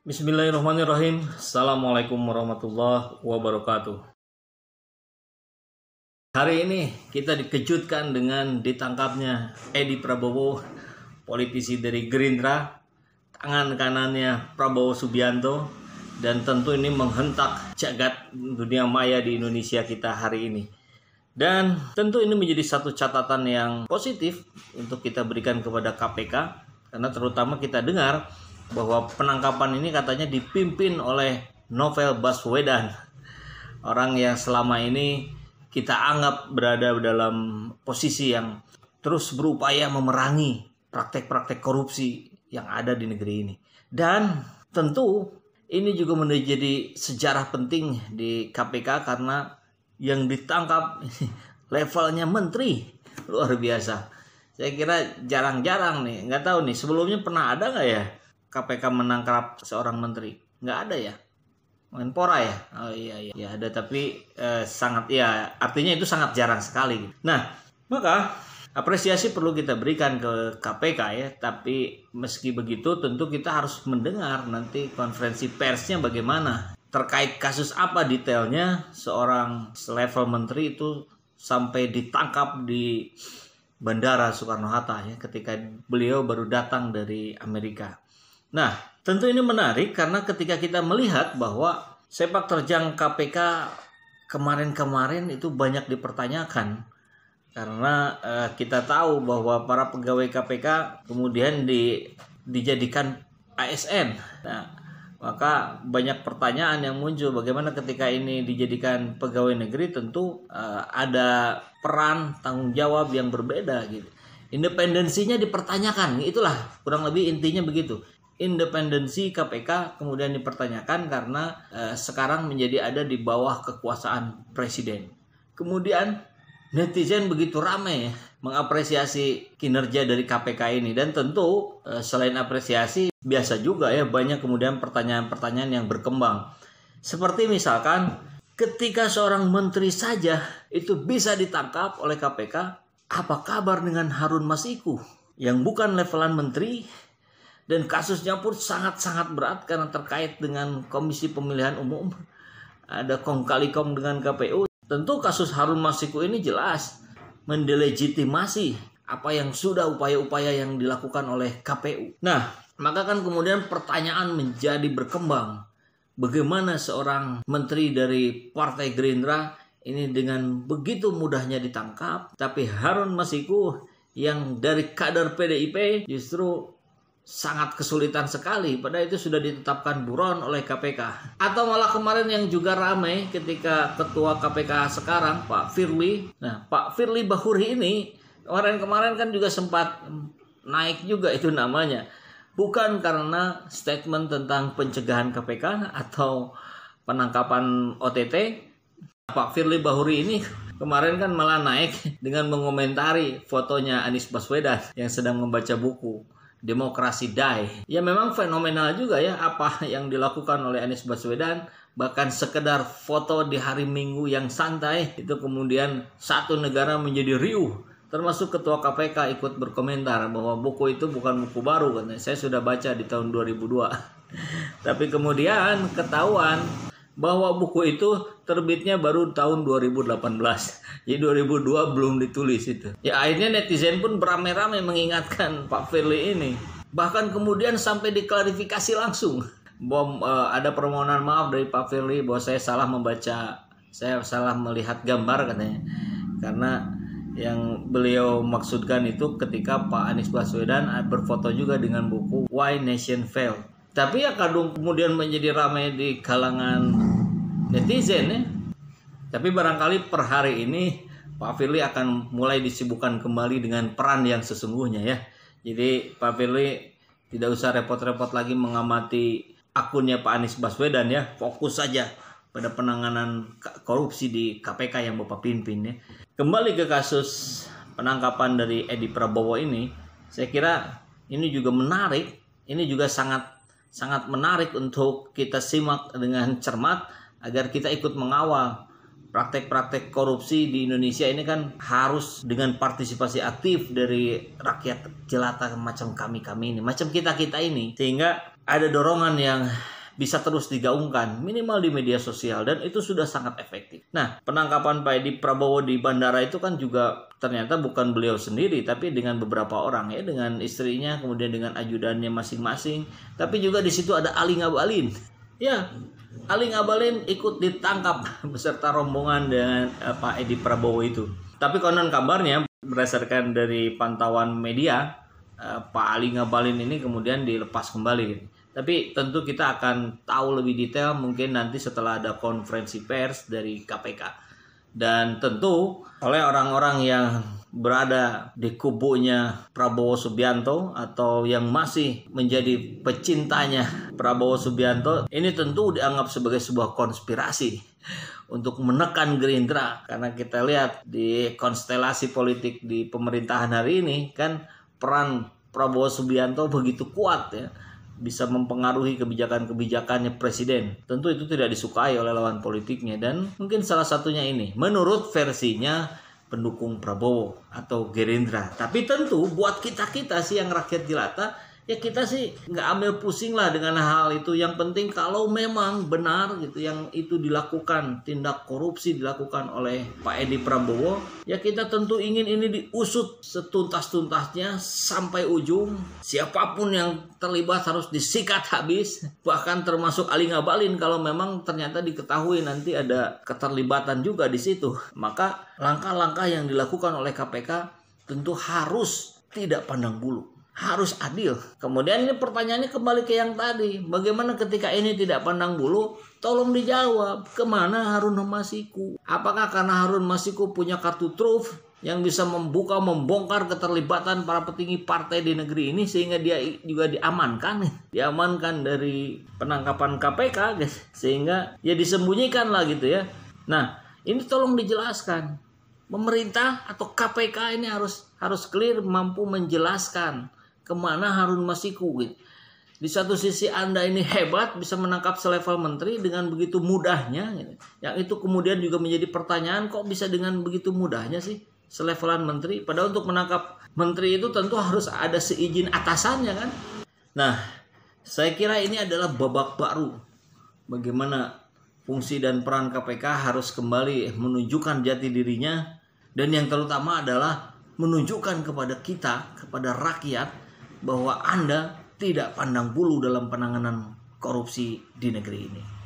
Bismillahirrahmanirrahim. Assalamualaikum warahmatullahi wabarakatuh. Hari ini kita dikejutkan dengan ditangkapnya Edi Prabowo, politisi dari Gerindra, tangan kanannya Prabowo Subianto, dan tentu ini menghentak jagat dunia maya di Indonesia kita hari ini. Dan tentu ini menjadi satu catatan yang positif untuk kita berikan kepada KPK, karena terutama kita dengar bahwa penangkapan ini katanya dipimpin oleh Novel Baswedan. Orang yang selama ini kita anggap berada dalam posisi yang terus berupaya memerangi praktek-praktek korupsi yang ada di negeri ini. Dan tentu ini juga menjadi sejarah penting di KPK karena yang ditangkap levelnya menteri. Luar biasa. Saya kira jarang-jarang nih. Nggak tahu nih sebelumnya pernah ada nggak ya KPK menangkap seorang menteri? Nggak ada ya? Menpora ya? Oh iya iya, ya ada tapi eh, sangat ya artinya itu sangat jarang sekali. Nah maka apresiasi perlu kita berikan ke KPK ya. Tapi meski begitu tentu kita harus mendengar nanti konferensi persnya bagaimana terkait kasus apa detailnya seorang selevel menteri itu sampai ditangkap di Bandara Soekarno Hatta ya ketika beliau baru datang dari Amerika. Nah, tentu ini menarik karena ketika kita melihat bahwa sepak terjang KPK kemarin-kemarin itu banyak dipertanyakan. Karena uh, kita tahu bahwa para pegawai KPK kemudian di, dijadikan ASN. Nah, maka banyak pertanyaan yang muncul. Bagaimana ketika ini dijadikan pegawai negeri? Tentu uh, ada peran tanggung jawab yang berbeda gitu. Independensinya dipertanyakan, itulah kurang lebih intinya begitu independensi KPK kemudian dipertanyakan karena eh, sekarang menjadi ada di bawah kekuasaan presiden. Kemudian netizen begitu ramai mengapresiasi kinerja dari KPK ini dan tentu eh, selain apresiasi biasa juga ya banyak kemudian pertanyaan-pertanyaan yang berkembang. Seperti misalkan ketika seorang menteri saja itu bisa ditangkap oleh KPK, apa kabar dengan Harun Masiku yang bukan levelan menteri dan kasusnya pun sangat-sangat berat karena terkait dengan Komisi Pemilihan Umum ada kong kali kong dengan KPU tentu kasus Harun Masiku ini jelas mendelegitimasi apa yang sudah upaya-upaya yang dilakukan oleh KPU. Nah, maka kan kemudian pertanyaan menjadi berkembang. Bagaimana seorang menteri dari Partai Gerindra ini dengan begitu mudahnya ditangkap, tapi Harun Masiku yang dari kader PDIP justru sangat kesulitan sekali pada itu sudah ditetapkan buron oleh KPK atau malah kemarin yang juga ramai ketika ketua KPK sekarang Pak Firly. Nah Pak Firly Bahuri ini kemarin-kemarin kan juga sempat naik juga itu namanya. Bukan karena statement tentang pencegahan KPK atau penangkapan OTT Pak Firly Bahuri ini kemarin kan malah naik dengan mengomentari fotonya Anies Baswedan yang sedang membaca buku demokrasi die. Ya memang fenomenal juga ya apa yang dilakukan oleh Anies Baswedan. Bahkan sekedar foto di hari Minggu yang santai itu kemudian satu negara menjadi riuh. Termasuk ketua KPK ikut berkomentar bahwa buku itu bukan buku baru katanya. Saya sudah baca di tahun 2002 tapi kemudian ketahuan bahwa buku itu terbitnya baru tahun 2018. Jadi 2002 belum ditulis itu. Ya akhirnya netizen pun beramai-ramai mengingatkan Pak Firly ini. Bahkan kemudian sampai diklarifikasi langsung. Bahwa uh, ada permohonan maaf dari Pak Firly bahwa saya salah membaca, saya salah melihat gambar katanya. Karena yang beliau maksudkan itu ketika Pak Anies Baswedan berfoto juga dengan buku Why Nation Fail. Tapi ya kadung kemudian menjadi ramai di kalangan netizen ya. Tapi barangkali per hari ini Pak Firly akan mulai disibukkan kembali dengan peran yang sesungguhnya ya. Jadi Pak Firly tidak usah repot-repot lagi mengamati akunnya Pak Anies Baswedan ya. Fokus saja pada penanganan korupsi di KPK yang Bapak pimpin ya. Kembali ke kasus penangkapan dari Edi Prabowo ini, saya kira ini juga menarik. Ini juga sangat sangat menarik untuk kita simak dengan cermat agar kita ikut mengawal praktek-praktek korupsi di Indonesia ini kan harus dengan partisipasi aktif dari rakyat jelata macam kami-kami ini, macam kita-kita ini sehingga ada dorongan yang bisa terus digaungkan minimal di media sosial dan itu sudah sangat efektif. Nah, penangkapan Pak Edi Prabowo di bandara itu kan juga ternyata bukan beliau sendiri tapi dengan beberapa orang ya dengan istrinya kemudian dengan ajudannya masing-masing tapi juga di situ ada Ali Ngabalin. Ya, Ali Ngabalin ikut ditangkap beserta rombongan dengan uh, Pak Edi Prabowo itu. Tapi konon kabarnya berdasarkan dari pantauan media uh, Pak Ali Ngabalin ini kemudian dilepas kembali. Tapi tentu kita akan tahu lebih detail mungkin nanti setelah ada konferensi pers dari KPK. Dan tentu oleh orang-orang yang berada di kubunya Prabowo Subianto atau yang masih menjadi pecintanya Prabowo Subianto ini tentu dianggap sebagai sebuah konspirasi untuk menekan Gerindra. Karena kita lihat di konstelasi politik di pemerintahan hari ini kan peran Prabowo Subianto begitu kuat ya. Bisa mempengaruhi kebijakan-kebijakannya presiden. Tentu itu tidak disukai oleh lawan politiknya. Dan mungkin salah satunya ini menurut versinya pendukung Prabowo atau Gerindra. Tapi tentu buat kita-kita sih yang rakyat jelata ya kita sih nggak ambil pusing lah dengan hal itu. Yang penting kalau memang benar gitu yang itu dilakukan tindak korupsi dilakukan oleh Pak Edi Prabowo ya kita tentu ingin ini diusut setuntas-tuntasnya sampai ujung. Siapa pun yang terlibat harus disikat habis. Bahkan termasuk Ali Ngabalin kalau memang ternyata diketahui nanti ada keterlibatan juga di situ. Maka langkah-langkah yang dilakukan oleh KPK tentu harus tidak pandang bulu harus adil. Kemudian ini pertanyaannya kembali ke yang tadi. Bagaimana ketika ini tidak pandang bulu? Tolong dijawab. Ke mana Harun Masiku? Apakah karena Harun Masiku punya kartu truf yang bisa membuka, membongkar keterlibatan para petinggi partai di negeri ini sehingga dia juga diamankan, diamankan dari penangkapan KPK, guys. Sehingga ya disembunyikan lah gitu ya. Nah, ini tolong dijelaskan. Pemerintah atau KPK ini harus harus clear mampu menjelaskan ke mana Harun Masiku gitu. Di satu sisi Anda ini hebat bisa menangkap selevel menteri dengan begitu mudahnya. Gitu. Yang itu kemudian juga menjadi pertanyaan kok bisa dengan begitu mudahnya sih selevelan menteri. Padahal untuk menangkap menteri itu tentu harus ada seizin atasannya kan. Nah, saya kira ini adalah babak baru. Bagaimana fungsi dan peran KPK harus kembali menunjukkan jati dirinya dan yang terutama adalah menunjukkan kepada kita, kepada rakyat bahwa Anda tidak pandang bulu dalam penanganan korupsi di negeri ini.